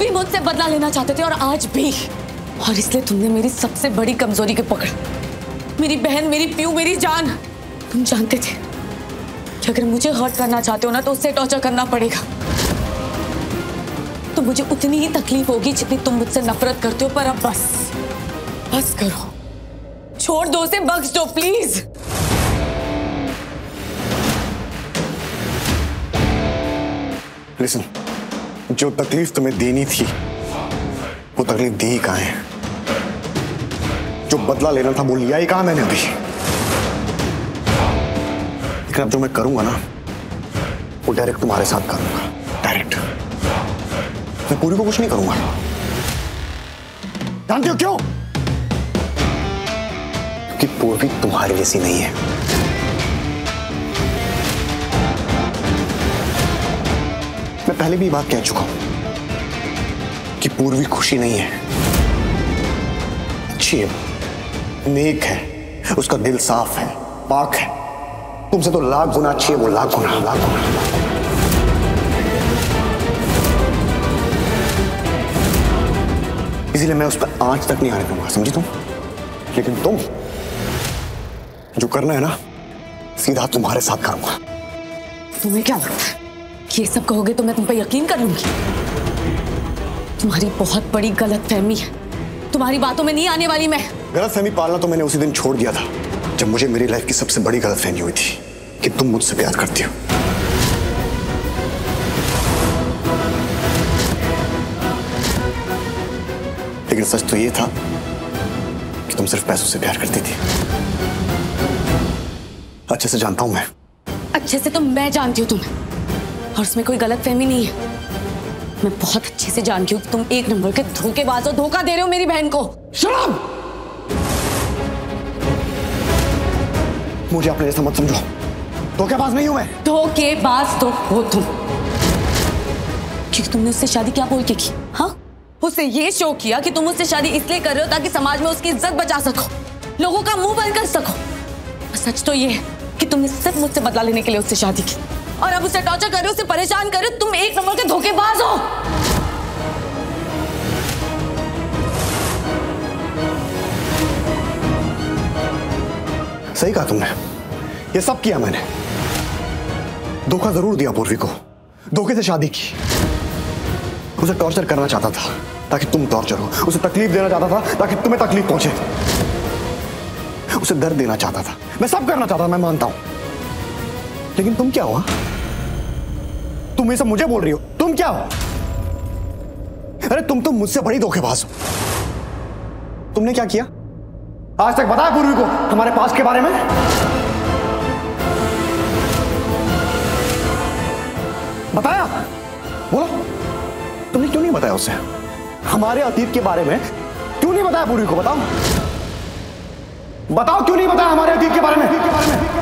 भी मुझसे बदला लेना चाहते थे और आज भी। और इसलिए तुमने मेरी सबसे बड़ी कमज़ोरी के पकड़। मेरी बहन, मेरी प्यू, मेरी जान। तुम जानते थे कि अगर मुझे हर्ट करना चाहते हो ना तो उससे टॉर्चर करना पड़ेगा। तो मुझे उतनी ही तकलीफ़ होगी जितनी तुम मुझसे नफरत करते हो, पर अब बस। बस करो। छोड़ दो उसे, बख्श दो प्लीज़ लिसन जो तकलीफ़ तुम्हें देनी थी, वो तकलीफ़ दी ही कहाँ है? जो बदला लेना था, वो लिया ही कहा मैंने अभी? लेकिन अब जो मैं करूँगा ना, वो डायरेक्ट तुम्हारे साथ करूँगा। डायरेक्ट मैं पूरी को कुछ नहीं करूँगा। जानते हो क्यों? क्योंकि पूर्वी तुम्हारी जैसी नहीं है। पहले भी बात कह चुका हूँ कि पूर्वी खुशी नहीं है। अच्छी है। नेक है। उसका दिल साफ़ है। पाक है। तुमसे तो लाख गुना अच्छी है, वो लाख गुना लाख गुना इसीलिए मैं उस पर आज तक नहीं आने दूँगा समझी तुम? लेकिन तुम, जो करना है ना, सीधा तुम्हारे साथ करूँगा। तुम्हें क्या लगता है? ये सब कहोगे तो मैं तुम पर यकीन कर लूँगी। तुम्हारी बहुत बड़ी गलत फहमी है। तुम्हारी बातों में नहीं आने वाली मैं। गलत फहमी पालना तो मैंने उसी दिन छोड़ दिया था जब मुझे मेरी लाइफ की सबसे बड़ी गलत फहमी हुई थी कि तुम मुझसे प्यार करती हो। लेकिन सच तो ये था कि तुम सिर्फ़ पैसों से प्यार करती थी। अच्छे से जानता हूँ मैं। अच्छे से तो मैं जानती हूँ तुम्हें। और उसमें कोई गलत फहमी नहीं है। मैं बहुत अच्छे से जानती हूँ तुम एक नंबर के धोखेबाज हो धोखा दे रहे हो मेरी बहन को। शराब मुझे अपने जैसा मत समझो। धोखेबाज नहीं हूँ मैं। धोखेबाज तो हो तुम। क्योंकि तुमने उससे शादी क्या बोल के की हाँ? उसे ये शो किया कि तुम उससे शादी इसलिए कर रहे हो ताकि समाज में उसकी इज़्ज़त बचा सको लोगों का मुँह बंद कर सको। सच तो ये है कि तुमने सिर्फ़ मुझसे बदला लेने के लिए उससे शादी की। और अब उसे टॉर्चर कर रहे हो, उसे परेशान कर रहे हो, तुम एक नंबर के धोखेबाज हो। सही कहा तुमने। ये सब किया मैंने। धोखा ज़रूर दिया पूर्वी को। धोखे से शादी की। उसे टॉर्चर करना चाहता था, ताकि तुम टॉर्चर हो। उसे तकलीफ़ देना चाहता था, ताकि तुम्हें तकलीफ़ पहुँचे। उसे दर्द देना चाहता था। मैं सब करना चाहता मैं मानता हूँ। लेकिन तुम क्या हुआ? तुम ये सब मुझे बोल रही हो। तुम क्या हो? अरे तुम तो मुझसे बड़ी धोखेबाज हो। तुमने क्या किया? आज तक बताया पूर्वी को हमारे पास के बारे में? बताया? बोलो। तुमने क्यों नहीं बताया उसे? हमारे अतीत के बारे में क्यों नहीं बताया पूर्वी को? बताओ। बताओ क्यों नहीं बताया हमारे अतीत के बारे में? के बारे में